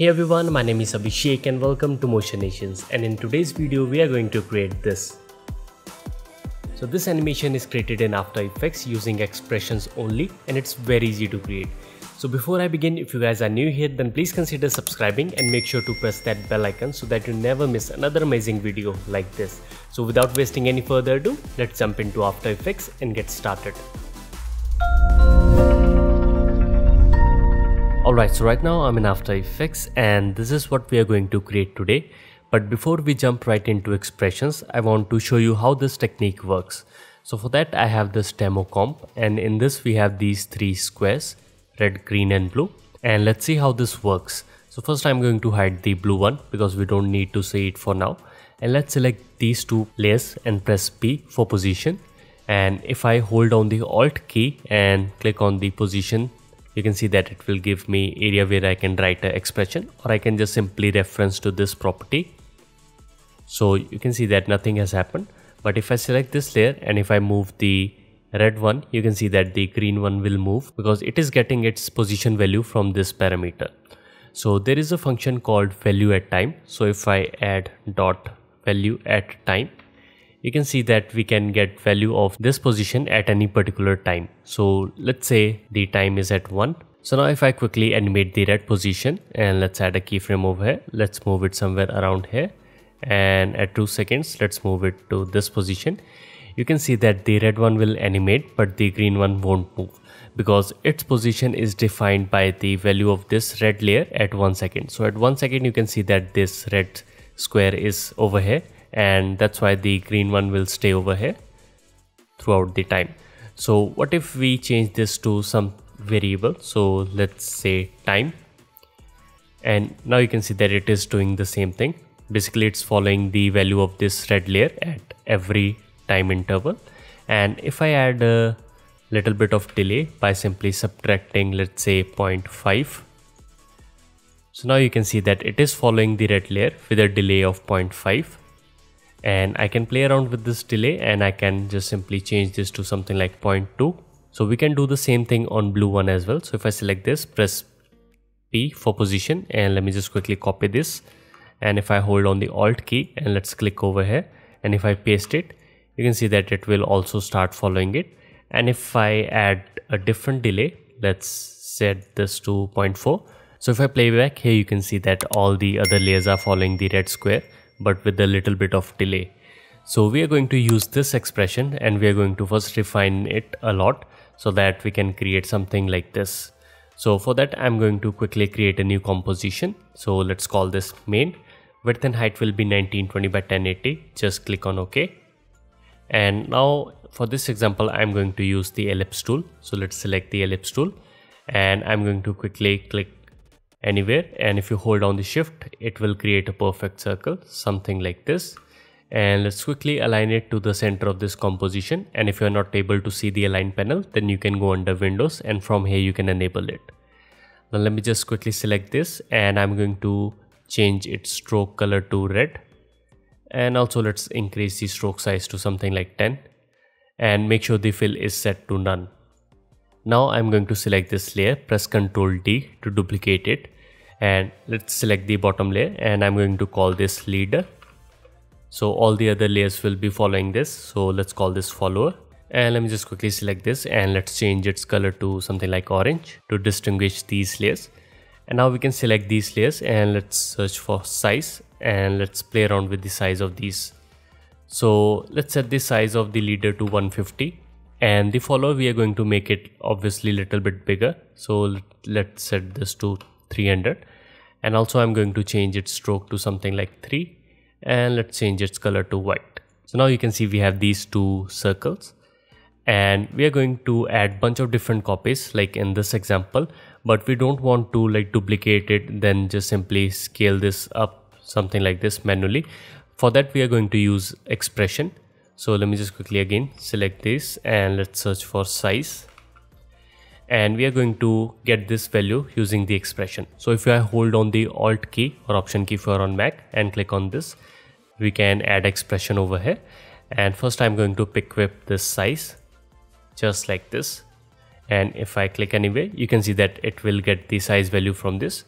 Hey everyone, my name is Abhishek and welcome to Motion Nations and in today's video we are going to create this. So this animation is created in After Effects using expressions only and it's very easy to create. So before I begin, if you guys are new here then please consider subscribing and make sure to press that bell icon so that you never miss another amazing video like this. So without wasting any further ado, let's jump into After Effects and get started. Alright, so right now I'm in After Effects and this is what we are going to create today. But before we jump right into expressions, I want to show you how this technique works. So for that I have this demo comp and in this we have these three squares, red, green and blue. And let's see how this works. So first I'm going to hide the blue one because we don't need to see it for now. And let's select these two layers and press P for position. And if I hold down the Alt key and click on the position you can see that it will give me area where I can write an expression or I can just simply reference to this property. So you can see that nothing has happened. But if I select this layer and if I move the red one, you can see that the green one will move because it is getting its position value from this parameter. So there is a function called value at time. So if I add dot value at time, you can see that we can get value of this position at any particular time. So let's say the time is at 1. So now if I quickly animate the red position and let's add a keyframe over here, let's move it somewhere around here and at 2 seconds let's move it to this position. You can see that the red one will animate but the green one won't move because its position is defined by the value of this red layer at 1 second. So at 1 second you can see that this red square is over here and that's why the green one will stay over here throughout the time. So what if we change this to some variable? So let's say time. And now you can see that it is doing the same thing. Basically it's following the value of this red layer at every time interval. And if I add a little bit of delay by simply subtracting let's say 0.5 so now you can see that it is following the red layer with a delay of 0.5 and I can play around with this delay and I can just simply change this to something like 0.2 so we can do the same thing on blue one as well. So if I select this press P for position and let me just quickly copy this. And if I hold on the alt key and let's click over here. And if I paste it you can see that it will also start following it. And if I add a different delay let's set this to 0.4 so if I play back here you can see that all the other layers are following the red square but with a little bit of delay. So we are going to use this expression and we are going to first refine it a lot so that we can create something like this. So for that I'm going to quickly create a new composition. So let's call this main. Width and height will be 1920 by 1080. Just click on OK. And now for this example I'm going to use the ellipse tool. So let's select the ellipse tool and I'm going to quickly click anywhere. And if you hold down the shift it will create a perfect circle something like this. And let's quickly align it to the center of this composition. And if you're not able to see the align panel then you can go under windows and from here you can enable it. Now let me just quickly select this and i'm going to change its stroke color to red. And also let's increase the stroke size to something like 10 and make sure the fill is set to none now I'm going to select this layer, press Ctrl D to duplicate it and let's select the bottom layer and I'm going to call this leader. So all the other layers will be following this. So let's call this follower and let me just quickly select this and let's change its color to something like orange to distinguish these layers. And now we can select these layers and let's search for size and let's play around with the size of these. So let's set the size of the leader to 150 and the follower we are going to make it obviously a little bit bigger. So let's set this to 300 and also I'm going to change its stroke to something like 3 and let's change its color to white. So now you can see we have these two circles. And we are going to add bunch of different copies like in this example. But we don't want to like duplicate it then just simply scale this up something like this manually. For that we are going to use expression so let me just quickly again select this and let's search for size. And we are going to get this value using the expression. So if I hold on the alt key or option key for on mac and click on this we can add expression over here. And first i'm going to pick whip this size just like this. And if i click anywhere you can see that it will get the size value from this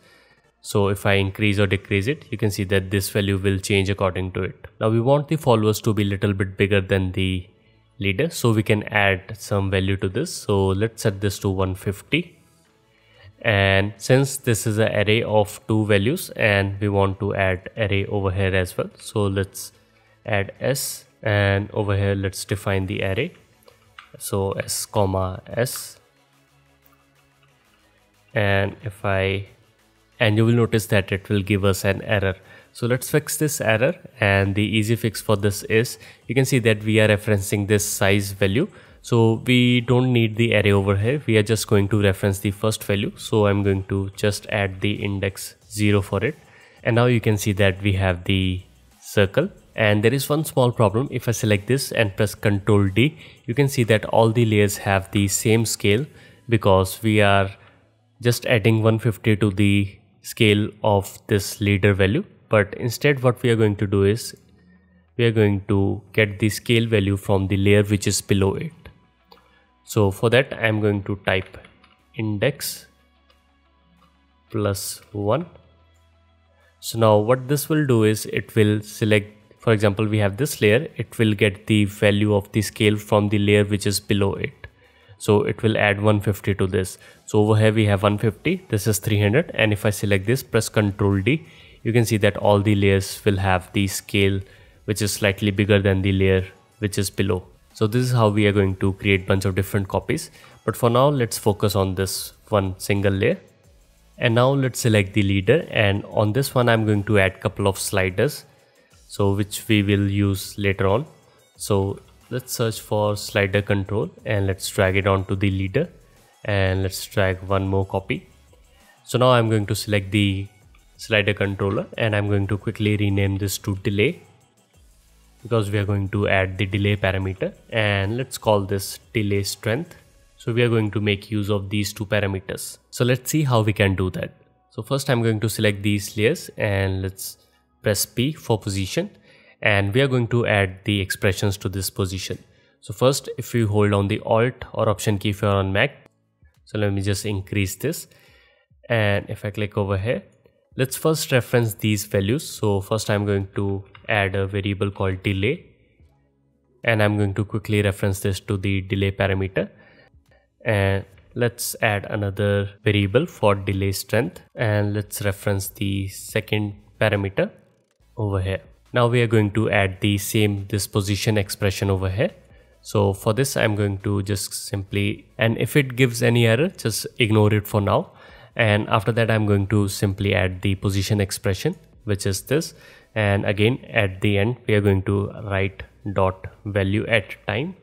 So if I increase or decrease it, you can see that this value will change according to it. Now we want the followers to be little bit bigger than the leader. So we can add some value to this. So let's set this to 150. And since this is an array of two values and we want to add array over here as well. So let's add s and over here let's define the array. So s comma s and if I and you will notice that it will give us an error. So let's fix this error and the easy fix for this is you can see that we are referencing this size value. So we don't need the array over here. We are just going to reference the first value. So I'm going to just add the index 0 for it. And now you can see that we have the circle. And there is one small problem. If I select this and press ctrl D you can see that all the layers have the same scale because we are just adding 150 to the scale of this leader value but instead what we are going to do is we are going to get the scale value from the layer which is below it. So for that I am going to type index plus 1 so now what this will do is it will select for example we have this layer it will get the value of the scale from the layer which is below it so it will add 150 to this. So over here we have 150 this is 300 and if I select this press ctrl D you can see that all the layers will have the scale which is slightly bigger than the layer which is below. So this is how we are going to create bunch of different copies. But for now let's focus on this one single layer. And now let's select the leader. And on this one I'm going to add couple of sliders so which we will use later on. So let's search for slider control and let's drag it onto the leader. And let's drag one more copy. So now i'm going to select the slider controller and i'm going to quickly rename this to delay. Because we are going to add the delay parameter and let's call this delay strength. So we are going to make use of these two parameters. So let's see how we can do that. So first i'm going to select these layers and let's press p for position and we are going to add the expressions to this position. So first if you hold on the alt or option key if you're on Mac, so let me just increase this. And if I click over here, let's first reference these values. So first I'm going to add a variable called delay. And I'm going to quickly reference this to the delay parameter. And let's add another variable for delay strength. And let's reference the second parameter over here now we are going to add the same disposition expression over here. So for this, I'm going to just simply, and if it gives any error, just ignore it for now. And after that, I'm going to simply add the position expression, which is this. And again, at the end, we are going to write dot value at time.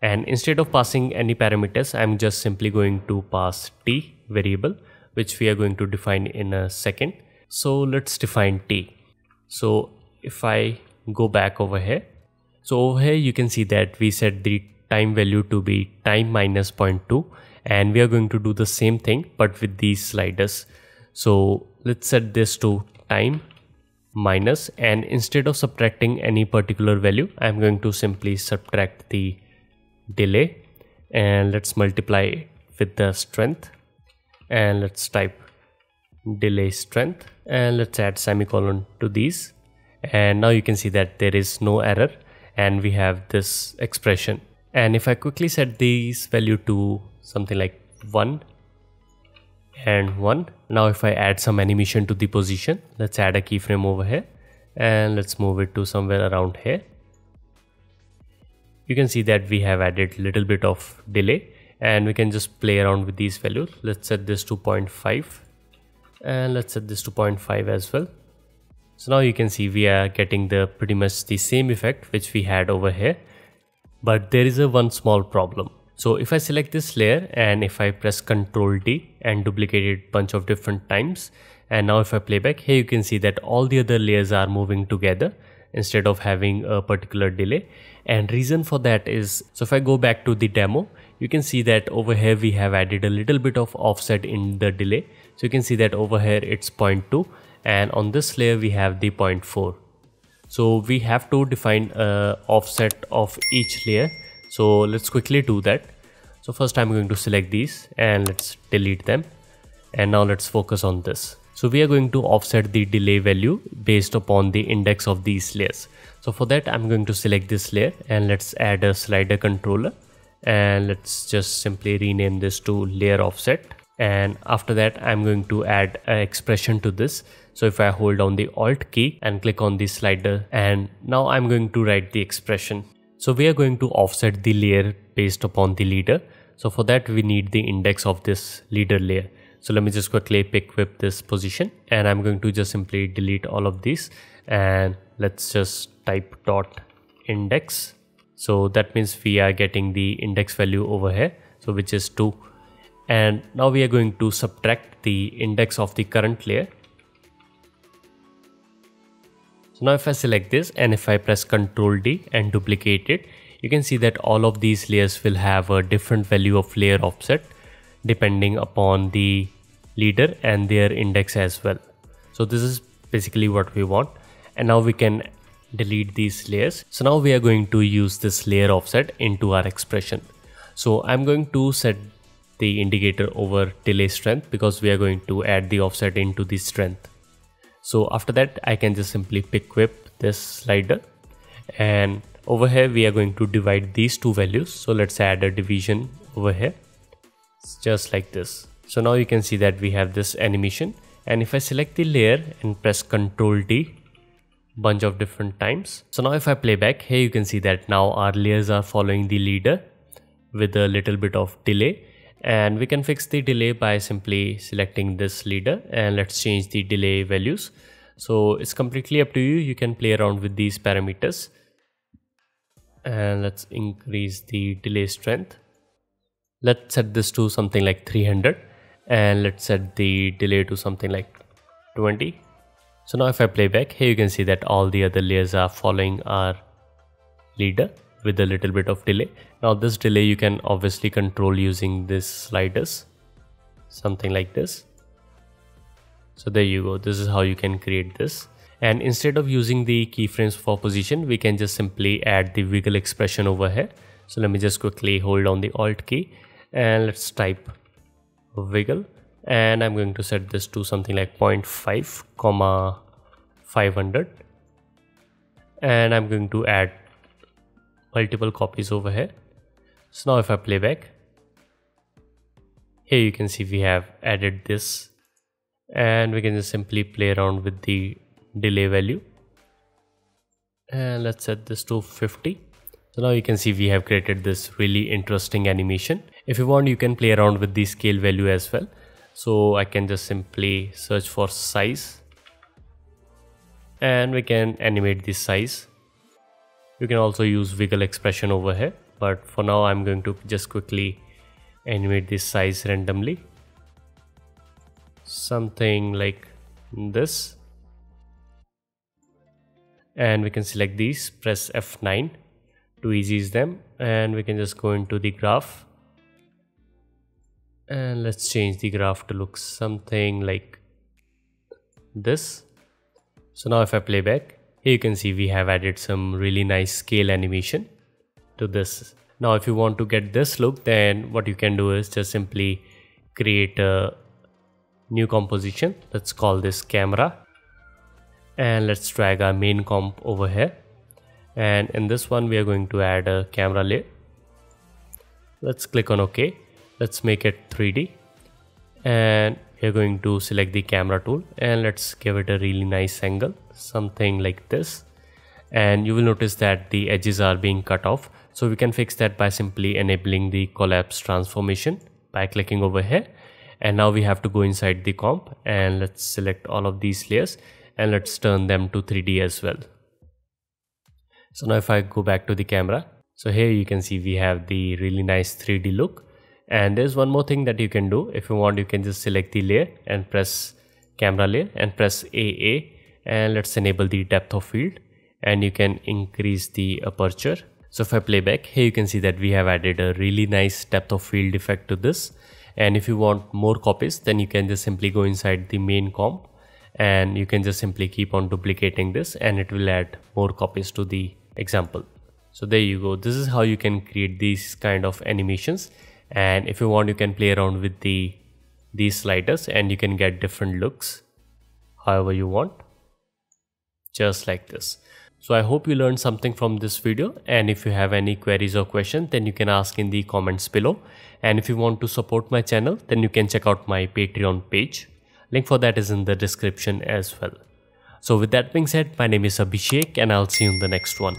And instead of passing any parameters, I'm just simply going to pass t variable, which we are going to define in a second. So let's define t. So if I go back over here. So over here you can see that we set the time value to be time minus 0.2 and we are going to do the same thing but with these sliders. So let's set this to time minus and instead of subtracting any particular value I'm going to simply subtract the delay and let's multiply it with the strength and let's type delay strength and let's add semicolon to these and now you can see that there is no error and we have this expression. And if I quickly set these value to something like 1 and 1 now if I add some animation to the position let's add a keyframe over here and let's move it to somewhere around here. You can see that we have added little bit of delay and we can just play around with these values. Let's set this to 0.5 and let's set this to 0.5 as well so now you can see we are getting the pretty much the same effect which we had over here. But there is a one small problem. So if I select this layer and if I press Ctrl D and duplicate it bunch of different times and now if I play back here you can see that all the other layers are moving together instead of having a particular delay and reason for that is so if I go back to the demo you can see that over here we have added a little bit of offset in the delay so you can see that over here it's 0.2 and on this layer we have the 0.4 so we have to define a offset of each layer. So let's quickly do that. So first I'm going to select these and let's delete them. And now let's focus on this. So we are going to offset the delay value based upon the index of these layers. So for that I'm going to select this layer and let's add a slider controller. And let's just simply rename this to layer offset and after that I'm going to add an expression to this. So if I hold down the alt key and click on the slider and now I'm going to write the expression. So we are going to offset the layer based upon the leader. So for that we need the index of this leader layer. So let me just quickly pick whip this position and I'm going to just simply delete all of these. And let's just type dot index. So that means we are getting the index value over here so which is 2 and now we are going to subtract the index of the current layer. So now if I select this and if I press ctrl D and duplicate it you can see that all of these layers will have a different value of layer offset depending upon the leader and their index as well. So this is basically what we want. And now we can delete these layers. So now we are going to use this layer offset into our expression. So i'm going to set the indicator over delay strength because we are going to add the offset into the strength. So after that i can just simply pick whip this slider. And over here we are going to divide these two values. So let's add a division over here just like this. So now you can see that we have this animation. And if I select the layer and press ctrl D bunch of different times. So now if I play back here you can see that now our layers are following the leader with a little bit of delay and we can fix the delay by simply selecting this leader and let's change the delay values. So it's completely up to you. You can play around with these parameters. And let's increase the delay strength. Let's set this to something like 300 and let's set the delay to something like 20 so now if I play back here you can see that all the other layers are following our leader with a little bit of delay. Now this delay you can obviously control using this sliders something like this. So there you go. This is how you can create this. And instead of using the keyframes for position we can just simply add the wiggle expression over here. So let me just quickly hold on the alt key and let's type wiggle. And I'm going to set this to something like 0.5 comma 500 and I'm going to add multiple copies over here. So now if I play back here you can see we have added this. And we can just simply play around with the delay value. And let's set this to 50 so now you can see we have created this really interesting animation. If you want you can play around with the scale value as well. So I can just simply search for size. And we can animate the size you can also use wiggle expression over here but for now I'm going to just quickly animate this size randomly. Something like this. And we can select these press F9 to ease them. And we can just go into the graph. And let's change the graph to look something like this. So now if I play back you can see we have added some really nice scale animation to this. Now if you want to get this look then what you can do is just simply create a new composition. Let's call this camera. And let's drag our main comp over here. And in this one we are going to add a camera layer. Let's click on ok. Let's make it 3d and we're going to select the camera tool and let's give it a really nice angle something like this. And you will notice that the edges are being cut off. So we can fix that by simply enabling the collapse transformation by clicking over here. And now we have to go inside the comp and let's select all of these layers and let's turn them to 3d as well. So now if i go back to the camera so here you can see we have the really nice 3d look and there's one more thing that you can do. If you want you can just select the layer and press camera layer and press AA and let's enable the depth of field. And you can increase the aperture. So if I play back here you can see that we have added a really nice depth of field effect to this. And if you want more copies then you can just simply go inside the main comp. And you can just simply keep on duplicating this and it will add more copies to the example. So there you go. This is how you can create these kind of animations and if you want you can play around with the these sliders and you can get different looks however you want. Just like this. So I hope you learned something from this video and if you have any queries or questions then you can ask in the comments below and if you want to support my channel then you can check out my patreon page. Link for that is in the description as well. So with that being said my name is Abhishek and I'll see you in the next one.